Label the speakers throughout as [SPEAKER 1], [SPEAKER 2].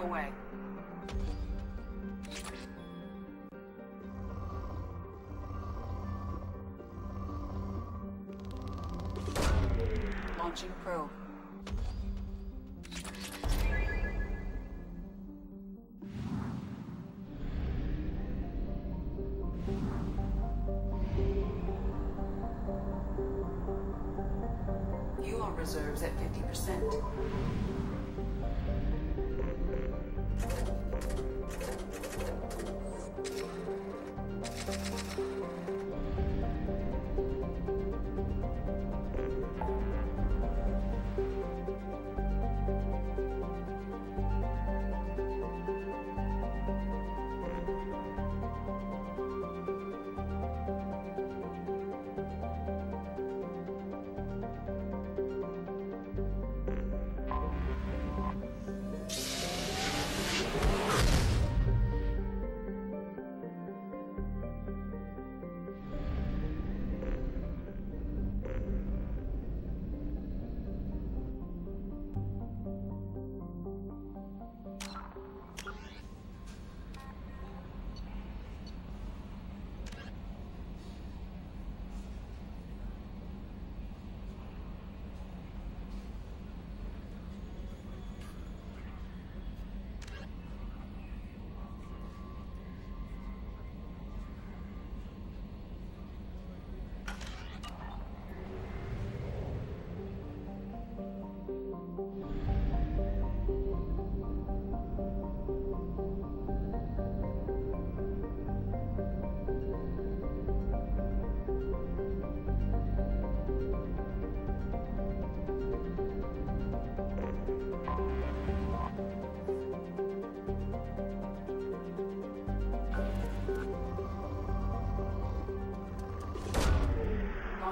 [SPEAKER 1] Away. Launching probe. Fuel reserves at 50%.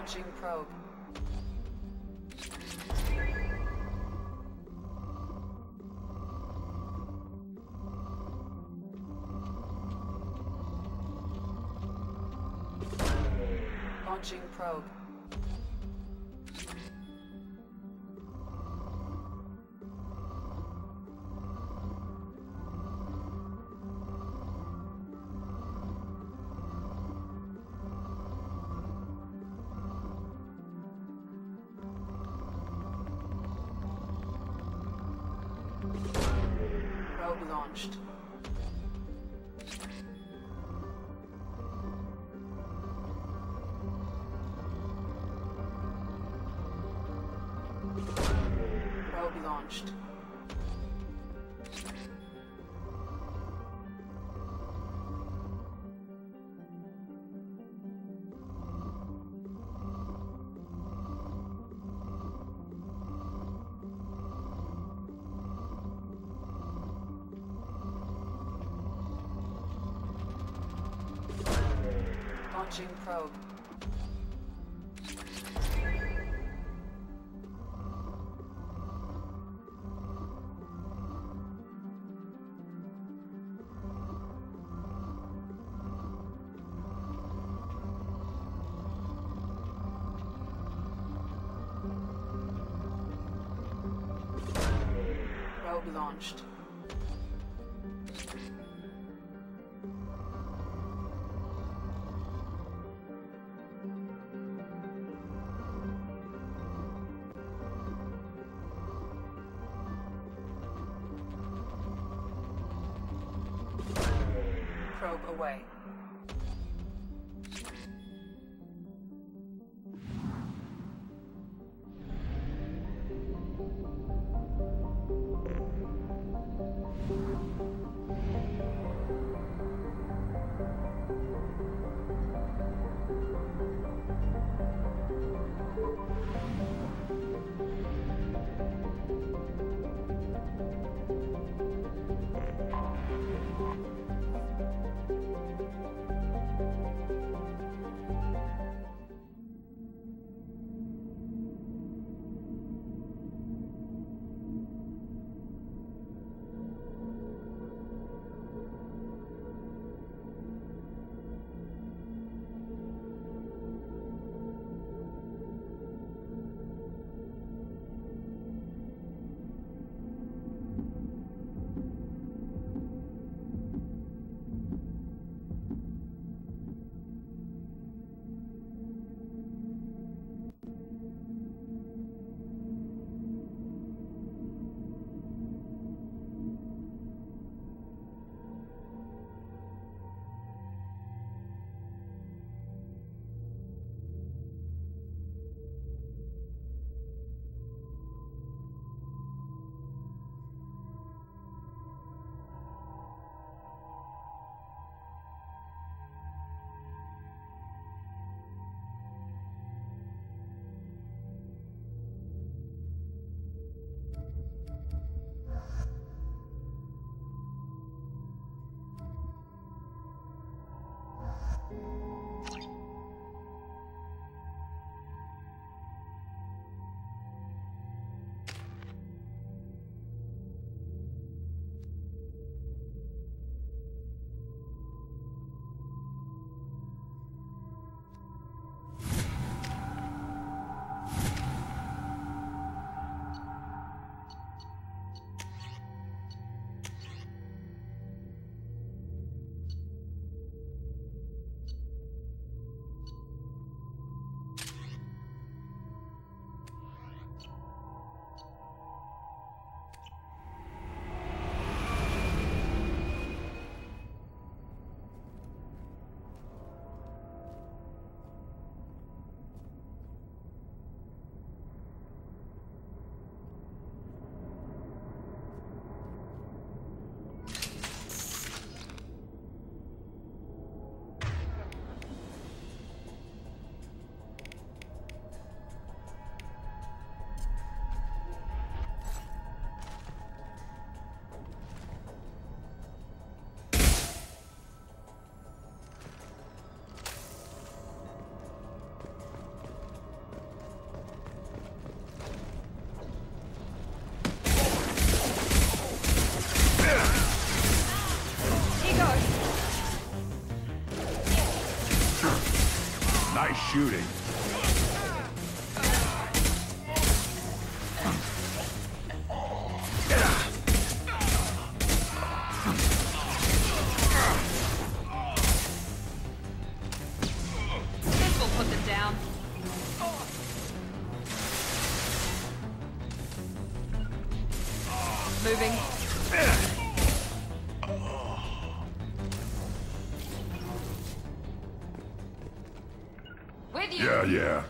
[SPEAKER 1] Launching probe. Launching probe. Probe launched. Probe launched. Launching probe. Probe launched. probe away.
[SPEAKER 2] Thank you. Thank you.
[SPEAKER 3] Shooting. Yeah,
[SPEAKER 2] yeah.